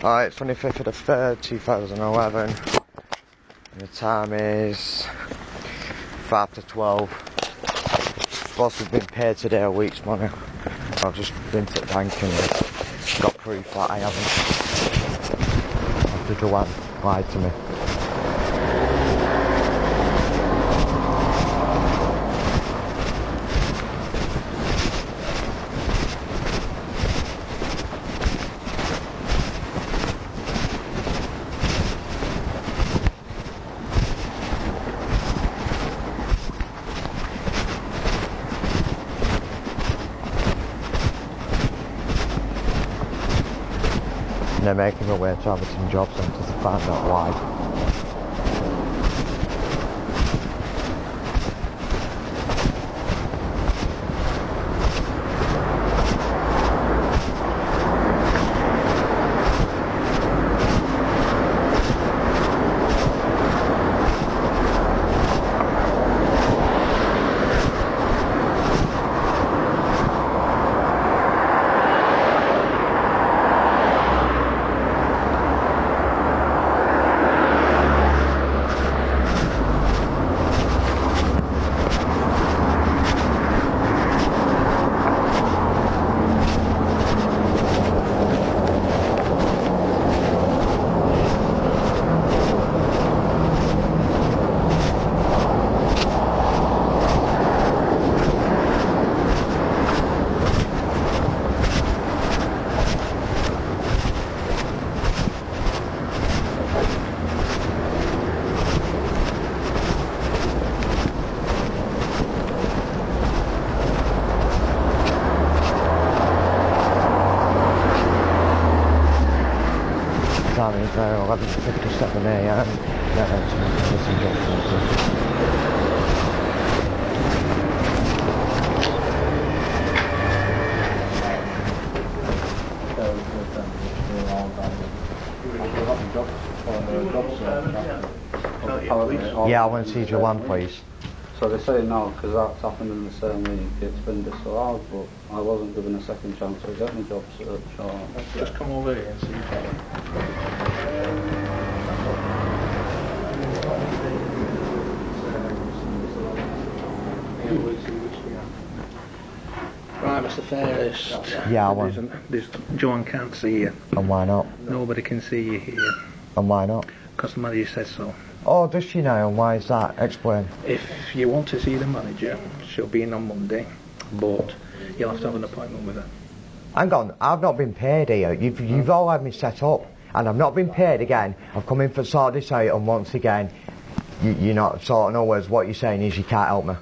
Alright, 25th of the 3rd, 2011. And the time is 5 to 12. Supposed to have been paid today a week's money. I've just been to the bank and got proof that I haven't. After Joanne lied to me. And they're making my way to Atherton Job Centre to find out why. 11.57am. Now it's Atherton Job Centre. Yeah, I want to see you one, please. So they say no, because that's happened in the same week. It's been disallowed, but I wasn't given a second chance to get my job search or... Just come over here and see if Right, Mr. Fairest. Yeah, I want- There's, an- there's, Joan can't see you. And why not? Nobody can see you here. And why not? Because the manager says so. Oh, does she now? And why is that? Explain. If you want to see the manager, she'll be in on Monday, but you'll have to have an appointment with her. Hang on, I've not been paid here. You've, you've all had me set up, and I've not been paid again. I've come in for sort this out, and once again, you, you're not sorting no words. What you're saying is you can't help me.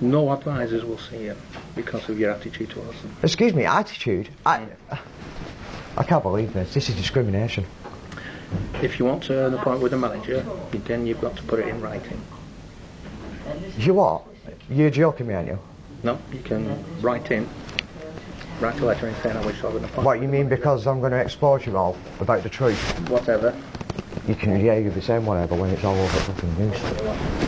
No advisors will see you because of your attitude towards them. Excuse me, attitude? I, I can't believe this. This is discrimination. If you want to earn a point with the manager, then you've got to put it in writing. You what? You're joking me, aren't you? No, you can write in, write a letter in saying I wish to have an appointment. What, you mean because I'm going to expose you all about the truth? Whatever. You can, yeah, you'll be saying whatever when it's all over fucking news.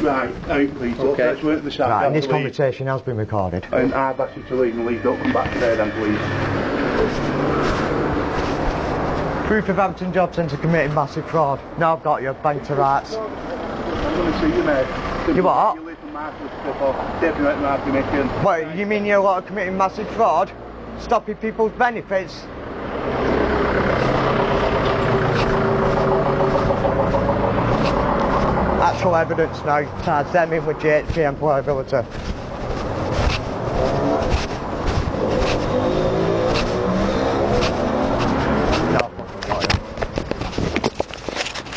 Right, out please, Okay. let's work this out. Right, and this leave. conversation has been recorded. And I've asked you to leave and leave, don't come back today then please. Proof of Hampton Job Centre committing massive fraud. Now I've got you, bank to rights. I'm going to see you what? You leave from my stuff off, Debbie went to be making. What, you mean you're lot of committing massive fraud? Stopping people's benefits? Actual evidence now ties them in with GHG employability.